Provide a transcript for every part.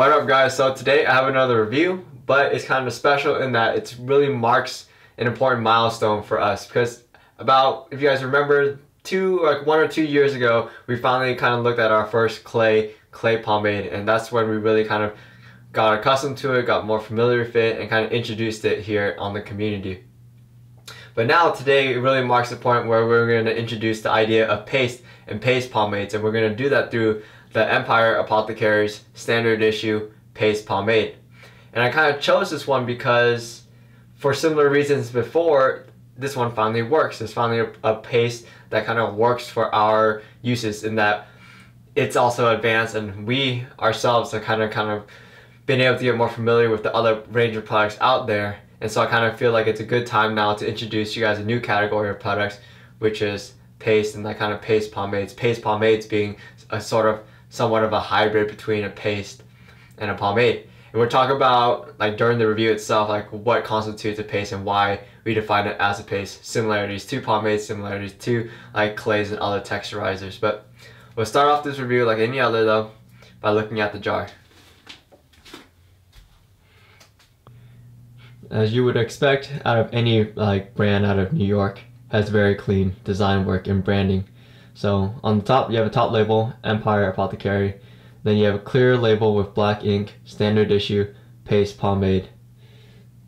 What up guys, so today I have another review, but it's kind of special in that it really marks an important milestone for us because about, if you guys remember, two, like one or two years ago, we finally kind of looked at our first clay, clay pomade and that's when we really kind of got accustomed to it, got more familiar with it and kind of introduced it here on the community. But now today it really marks the point where we're going to introduce the idea of paste and paste pomades and we're going to do that through the Empire Apothecary's standard issue paste pomade. And I kind of chose this one because for similar reasons before, this one finally works. It's finally a, a paste that kind of works for our uses in that it's also advanced and we ourselves are kind of kind of been able to get more familiar with the other range of products out there. And so I kind of feel like it's a good time now to introduce you guys a new category of products, which is paste and that kind of paste pomades. Paste pomades being a sort of somewhat of a hybrid between a paste and a pomade. And we'll talk about, like during the review itself, like what constitutes a paste and why we define it as a paste. Similarities to pomades, similarities to like clays and other texturizers. But we'll start off this review like any other though, by looking at the jar. As you would expect out of any like brand out of New York, has very clean design work and branding. So on the top, you have a top label, Empire Apothecary. Then you have a clear label with black ink, standard issue, paste pomade.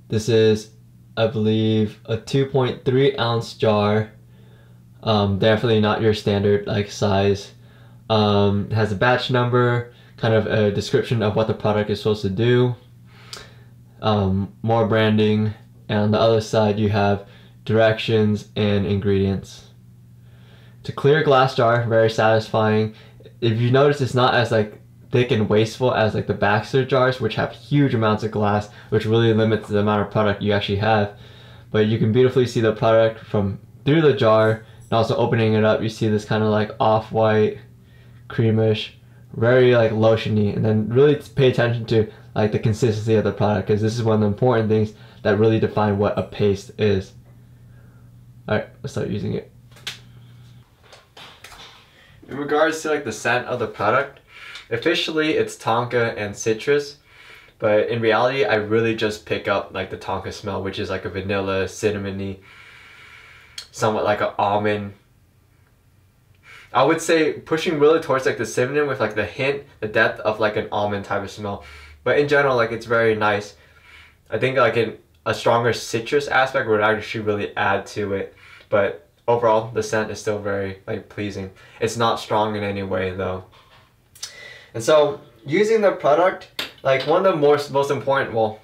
This is, I believe, a 2.3 ounce jar. Um, definitely not your standard like size. Um, has a batch number, kind of a description of what the product is supposed to do. Um, more branding, and on the other side you have directions and ingredients. A clear glass jar, very satisfying. If you notice, it's not as like thick and wasteful as like the Baxter jars, which have huge amounts of glass, which really limits the amount of product you actually have. But you can beautifully see the product from through the jar, and also opening it up, you see this kind of like off-white, creamish, very like lotiony, and then really pay attention to like the consistency of the product, because this is one of the important things that really define what a paste is. Alright, let's start using it. In regards to like the scent of the product, officially it's tonka and citrus, but in reality I really just pick up like the tonka smell, which is like a vanilla, cinnamony, somewhat like an almond. I would say pushing really towards like the cinnamon with like the hint, the depth of like an almond type of smell. But in general, like it's very nice. I think like in a stronger citrus aspect would actually really add to it. But overall the scent is still very like pleasing. It's not strong in any way though. And so using the product like one of the most most important well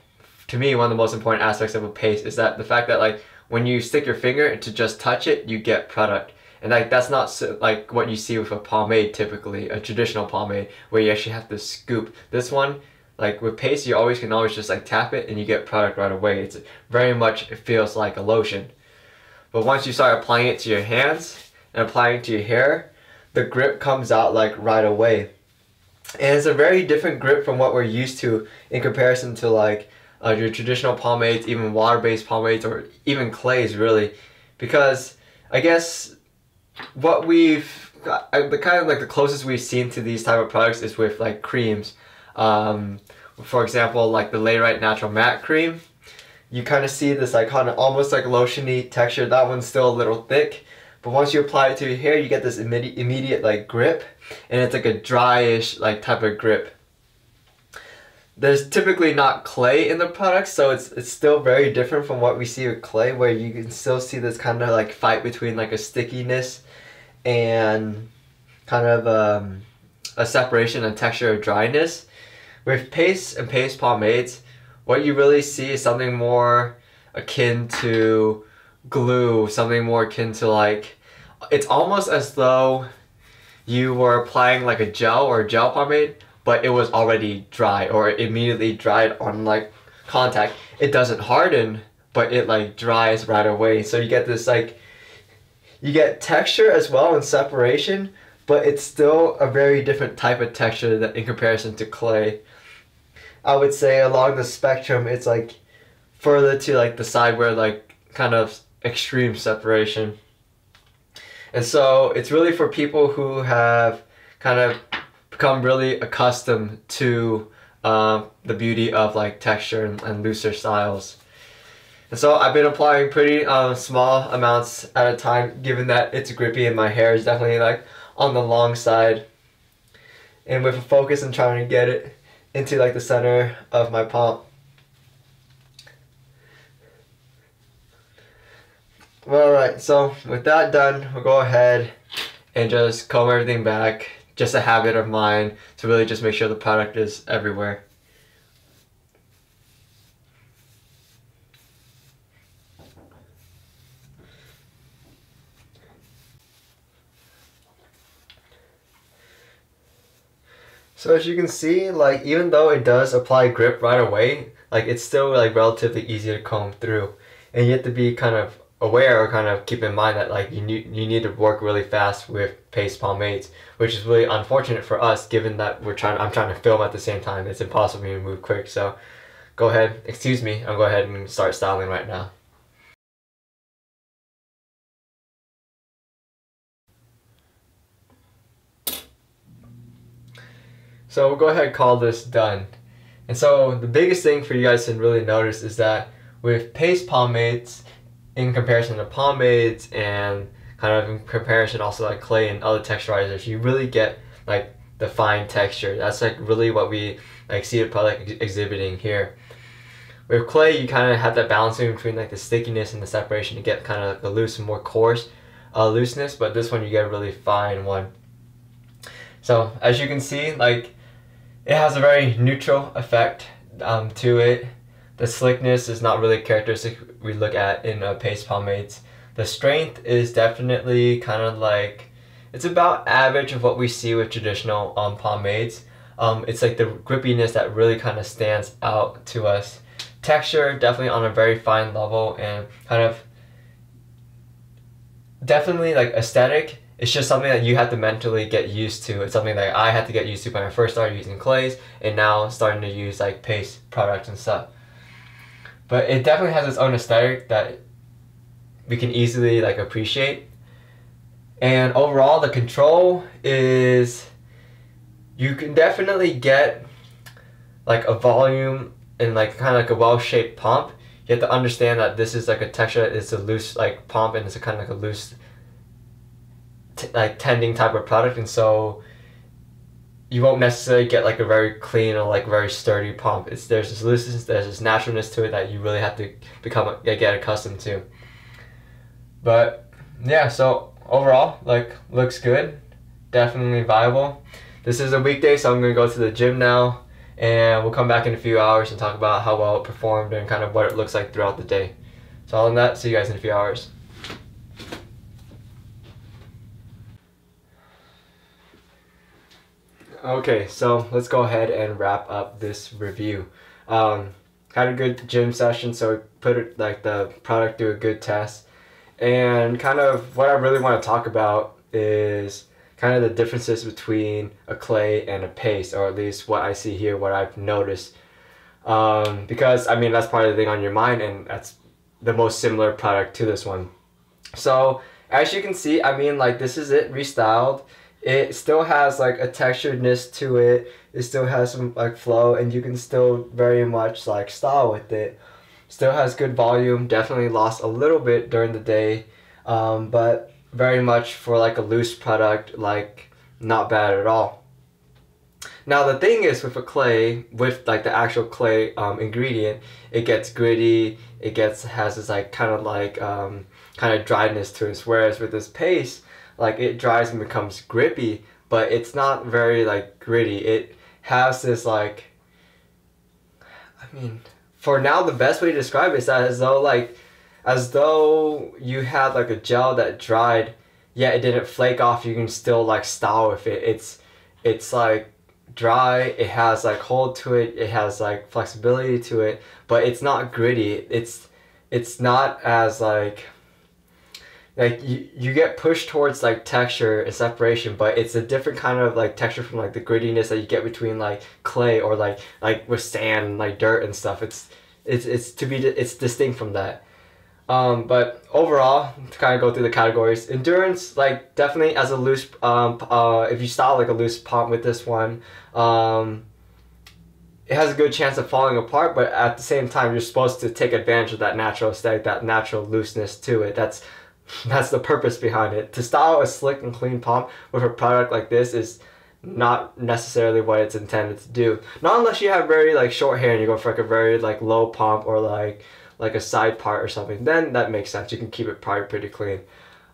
to me one of the most important aspects of a paste is that the fact that like when you stick your finger to just touch it you get product. And like that's not so, like what you see with a pomade typically a traditional pomade where you actually have to scoop. This one like with paste you always can always just like tap it and you get product right away. It's very much it feels like a lotion but once you start applying it to your hands and applying to your hair, the grip comes out like right away. And it's a very different grip from what we're used to in comparison to like uh, your traditional pomades, even water-based pomades, or even clays really. Because I guess what we've, got, the kind of like the closest we've seen to these type of products is with like creams. Um, for example, like the Layrite Natural Matte Cream you kind of see this like kind of almost like lotiony texture. That one's still a little thick, but once you apply it to your hair, you get this immediate, immediate like grip, and it's like a dryish like type of grip. There's typically not clay in the product, so it's it's still very different from what we see with clay, where you can still see this kind of like fight between like a stickiness and kind of um, a separation and texture of dryness. With paste and paste pomades, what you really see is something more akin to glue, something more akin to like, it's almost as though you were applying like a gel or a gel pomade, but it was already dry or immediately dried on like contact. It doesn't harden, but it like dries right away. So you get this like, you get texture as well and separation, but it's still a very different type of texture that in comparison to clay. I would say along the spectrum, it's like further to like the side where like kind of extreme separation. And so it's really for people who have kind of become really accustomed to uh, the beauty of like texture and, and, looser styles. And so I've been applying pretty uh, small amounts at a time given that it's grippy and my hair is definitely like on the long side. And with a focus I'm trying to get it into like the center of my palm. Alright, so with that done, we'll go ahead and just comb everything back. Just a habit of mine to really just make sure the product is everywhere. So as you can see, like even though it does apply grip right away, like it's still like relatively easy to comb through. And you have to be kind of aware or kind of keep in mind that like you need you need to work really fast with paste pomades, which is really unfortunate for us given that we're trying I'm trying to film at the same time. It's impossible for me to move quick. So go ahead, excuse me, I'll go ahead and start styling right now. So we'll go ahead and call this done. And so the biggest thing for you guys to really notice is that with paste pomades, in comparison to pomades and kind of in comparison also like clay and other texturizers, you really get like the fine texture. That's like really what we like see the product ex exhibiting here. With clay, you kind of have that balancing between like the stickiness and the separation to get kind of like the loose and more coarse uh, looseness, but this one you get a really fine one. So as you can see, like it has a very neutral effect um, to it. The slickness is not really characteristic we look at in uh, paste pomades. The strength is definitely kind of like, it's about average of what we see with traditional um, pomades. Um, it's like the grippiness that really kind of stands out to us. Texture, definitely on a very fine level and kind of definitely like aesthetic it's just something that you have to mentally get used to. It's something that I had to get used to when I first started using clays and now starting to use like paste products and stuff. But it definitely has its own aesthetic that we can easily like appreciate. And overall the control is you can definitely get like a volume and like kind of like a well-shaped pomp. You have to understand that this is like a texture, it's a loose like pomp and it's a kind of like a loose like tending type of product and so you won't necessarily get like a very clean or like very sturdy pomp. It's there's this looseness, there's this naturalness to it that you really have to become get accustomed to. But yeah, so overall, like looks good, definitely viable. This is a weekday, so I'm gonna go to the gym now, and we'll come back in a few hours and talk about how well it performed and kind of what it looks like throughout the day. So all in that, see you guys in a few hours. Okay, so let's go ahead and wrap up this review. Um, had a good gym session, so put it like the product through a good test. And kind of what I really want to talk about is kind of the differences between a clay and a paste, or at least what I see here, what I've noticed. Um, because I mean that's probably the thing on your mind, and that's the most similar product to this one. So as you can see, I mean like this is it restyled it still has like a texturedness to it. It still has some like flow, and you can still very much like style with it. Still has good volume. Definitely lost a little bit during the day, um, but very much for like a loose product, like not bad at all. Now the thing is with a clay, with like the actual clay um, ingredient, it gets gritty. It gets has this like kind of like um, kind of dryness to it. Whereas with this paste, like it dries and becomes grippy, but it's not very like gritty. It has this like, I mean, for now the best way to describe it is as though like, as though you had like a gel that dried, yet it didn't flake off. You can still like style with it. It's, it's like dry. It has like hold to it. It has like flexibility to it, but it's not gritty. It's, it's not as like like you, you get pushed towards like texture and separation but it's a different kind of like texture from like the grittiness that you get between like clay or like like with sand and, like dirt and stuff it's it's it's to be it's distinct from that um, but overall to kind of go through the categories endurance like definitely as a loose um, uh, if you style like a loose pomp with this one um, it has a good chance of falling apart, but at the same time, you're supposed to take advantage of that natural aesthetic, that natural looseness to it. That's that's the purpose behind it. To style a slick and clean pomp with a product like this is not necessarily what it's intended to do. Not unless you have very like short hair and you go for like a very like low pomp or like like a side part or something. Then that makes sense. You can keep it probably pretty clean.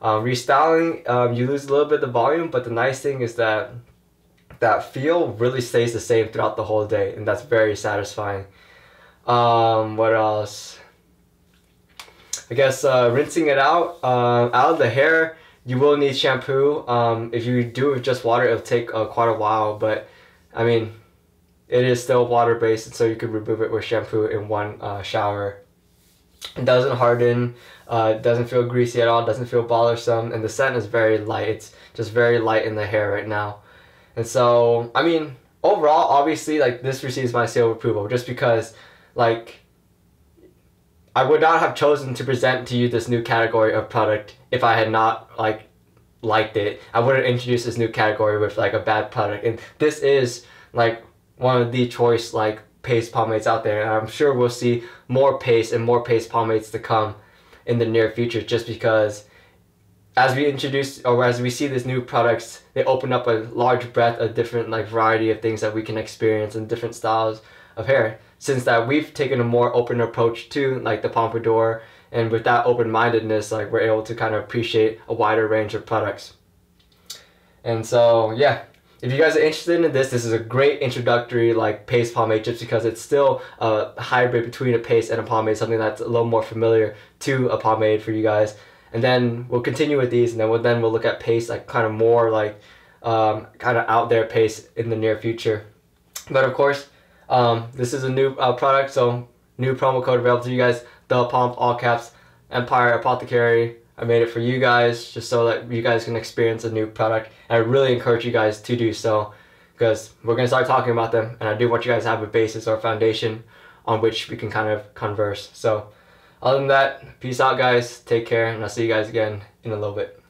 Um, restyling, um, you lose a little bit of the volume, but the nice thing is that that feel really stays the same throughout the whole day, and that's very satisfying. Um, what else? I guess uh, rinsing it out, uh, out of the hair, you will need shampoo. Um, if you do it with just water, it'll take uh, quite a while, but I mean, it is still water based, and so you could remove it with shampoo in one uh, shower. It doesn't harden, uh, doesn't feel greasy at all, doesn't feel bothersome, and the scent is very light. It's just very light in the hair right now. And so, I mean, overall, obviously, like this receives my seal of approval just because, like, I would not have chosen to present to you this new category of product if I had not like liked it. I wouldn't introduce this new category with like a bad product. And this is like one of the choice like paste pomades out there. And I'm sure we'll see more paste and more paste pomades to come in the near future just because as we introduce or as we see these new products, they open up a large breadth of different like variety of things that we can experience and different styles of hair. Since that we've taken a more open approach to like the pompadour and with that open-mindedness like we're able to kind of appreciate a wider range of products. And so yeah, if you guys are interested in this, this is a great introductory like paste pomade just because it's still a hybrid between a paste and a pomade, something that's a little more familiar to a pomade for you guys. And then we'll continue with these and then we'll then we'll look at paste like kind of more like um, kind of out there paste in the near future. But of course um, this is a new uh, product so new promo code available to you guys the Pomp, all caps empire apothecary i made it for you guys just so that you guys can experience a new product and i really encourage you guys to do so because we're going to start talking about them and i do want you guys to have a basis or foundation on which we can kind of converse so other than that, peace out, guys. Take care, and I'll see you guys again in a little bit.